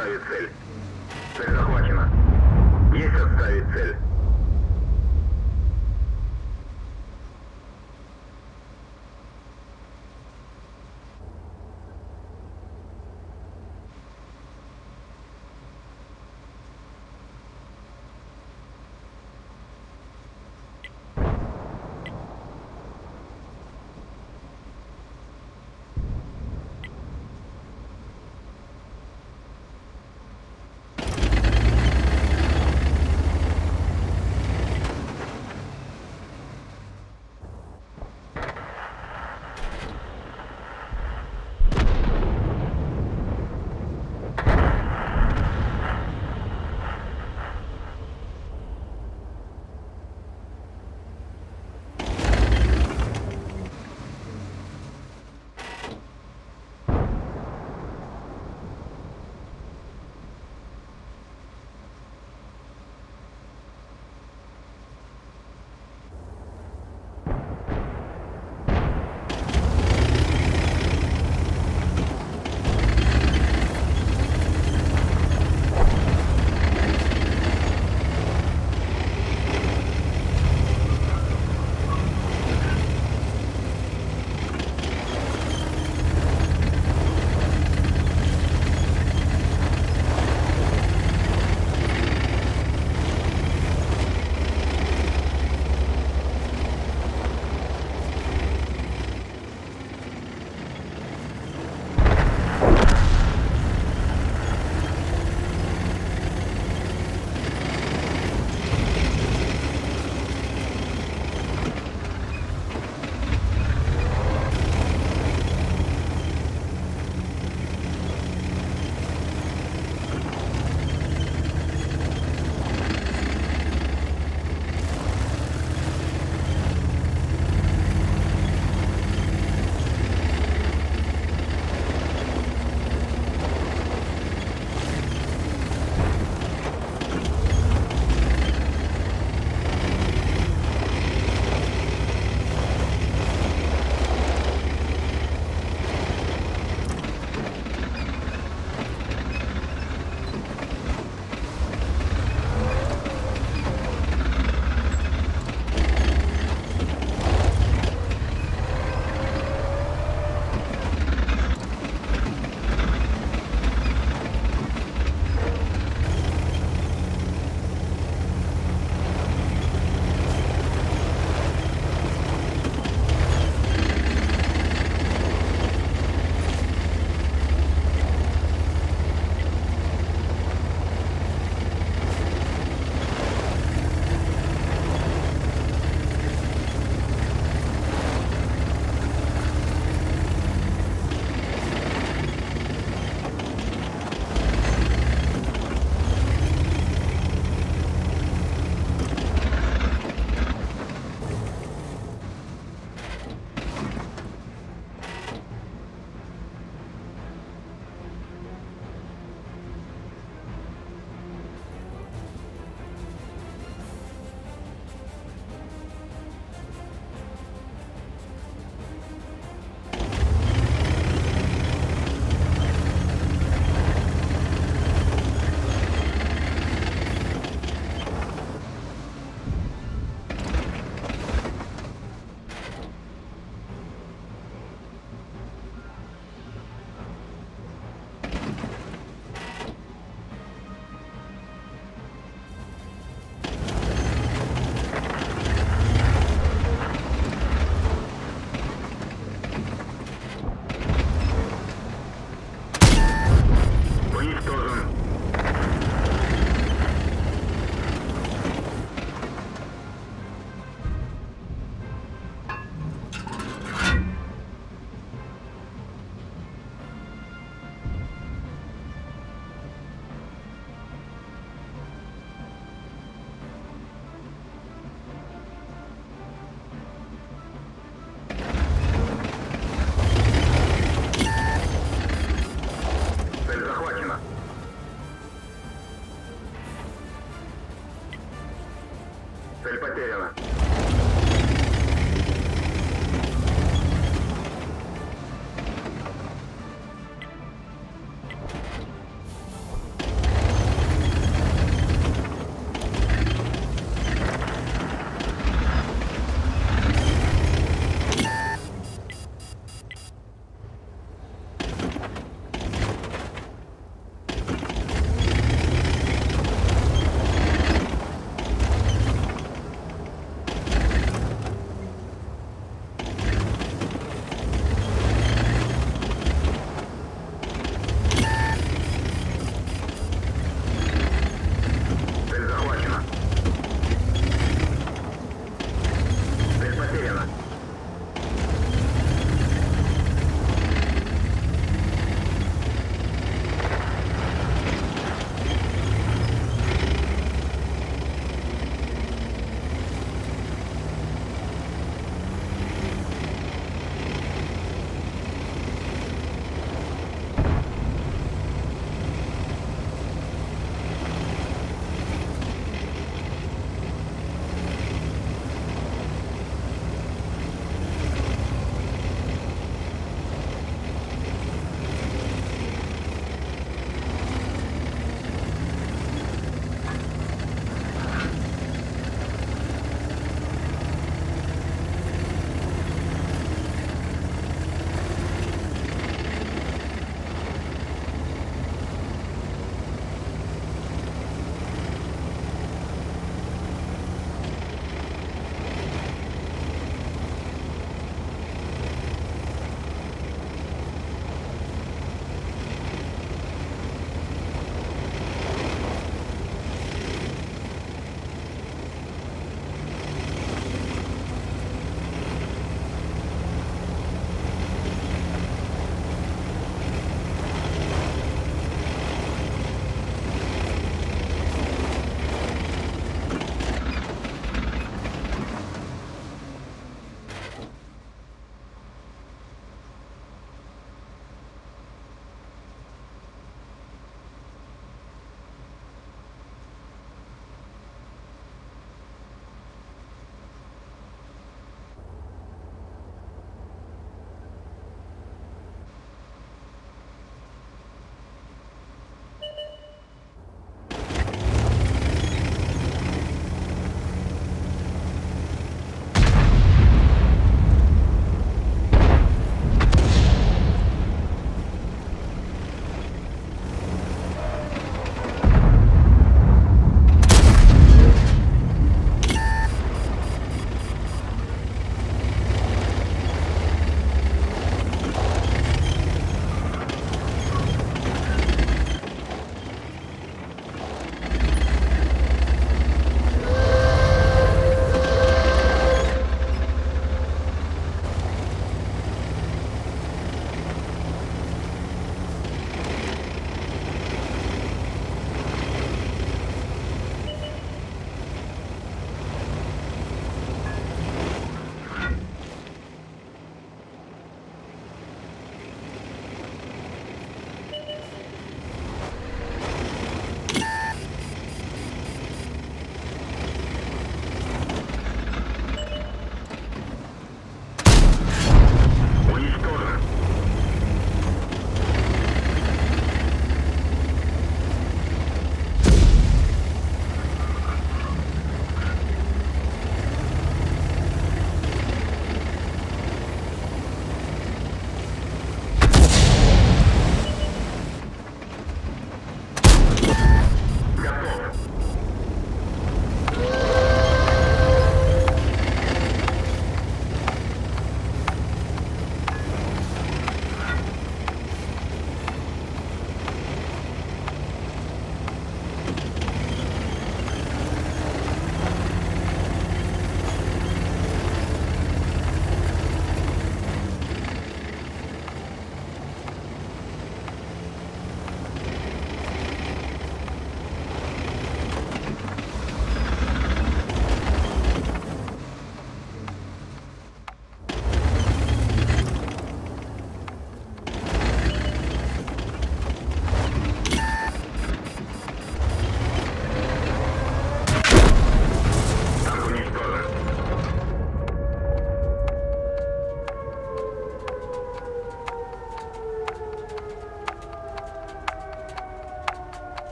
Private Cell.